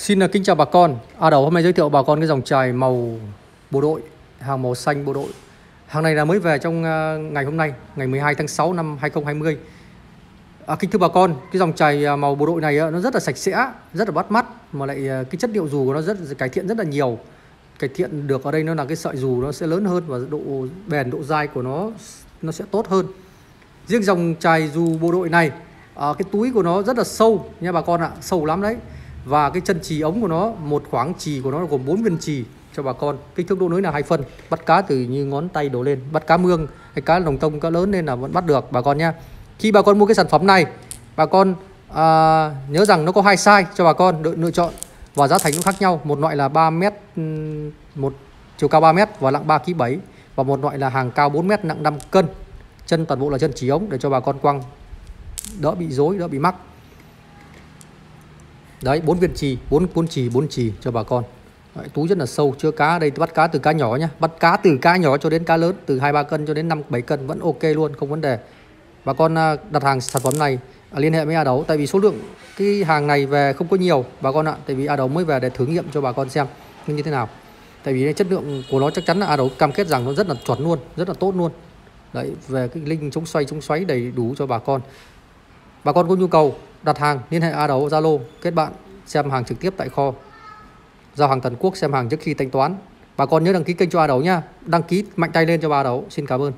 Xin à, kính chào bà con. À đầu hôm nay giới thiệu bà con cái dòng chài màu bộ đội, hàng màu xanh bộ đội. Hàng này là mới về trong à, ngày hôm nay, ngày 12 tháng 6 năm 2020. À, kính thưa bà con, cái dòng chài à, màu bộ đội này nó rất là sạch sẽ, rất là bắt mắt mà lại cái chất liệu dù của nó rất cải thiện rất là nhiều. Cải thiện được ở đây nó là cái sợi dù nó sẽ lớn hơn và độ bền độ dai của nó nó sẽ tốt hơn. Riêng dòng chài dù bộ đội này à, cái túi của nó rất là sâu nha bà con ạ, sâu lắm đấy và cái chân trì ống của nó một khoảng trì của nó gồm 4 viên trì cho bà con. Kích thước độ lưới là hai phân. Bắt cá từ như ngón tay đổ lên. Bắt cá mương hay cá lồng tông cá lớn nên là vẫn bắt được bà con nha khi bà con mua cái sản phẩm này bà con à, nhớ rằng nó có hai size cho bà con lựa, lựa chọn và giá thành cũng khác nhau. Một loại là 3 mét một chiều cao 3 mét và nặng 3 kg 7 và một loại là hàng cao 4 mét nặng 5 cân. Chân toàn bộ là chân chỉ ống để cho bà con quăng. Đỡ bị rối đỡ bị mắc đấy bốn viên trì bốn cuốn trì bốn trì cho bà con. Đấy, túi rất là sâu chứa cá đây bắt cá từ cá nhỏ nhá. Bắt cá từ cá nhỏ cho đến cá lớn từ hai ba cân cho đến năm bảy cân vẫn ok luôn không vấn đề. Bà con à, đặt hàng sản phẩm này à, liên hệ với A Đấu tại vì số lượng cái hàng này về không có nhiều bà con ạ. Tại vì A Đấu mới về để thử nghiệm cho bà con xem như thế nào. Tại vì chất lượng của nó chắc chắn là A Đấu cam kết rằng nó rất là chuẩn luôn rất là tốt luôn. Đấy về cái linh chống xoay chống xoáy đầy đủ cho bà con. Bà con có nhu cầu đặt hàng, liên hệ A Đấu Zalo, kết bạn, xem hàng trực tiếp tại kho. Giao hàng toàn quốc, xem hàng trước khi thanh toán. Bà con nhớ đăng ký kênh cho A Đấu nha đăng ký, mạnh tay lên cho bà Đấu xin cảm ơn.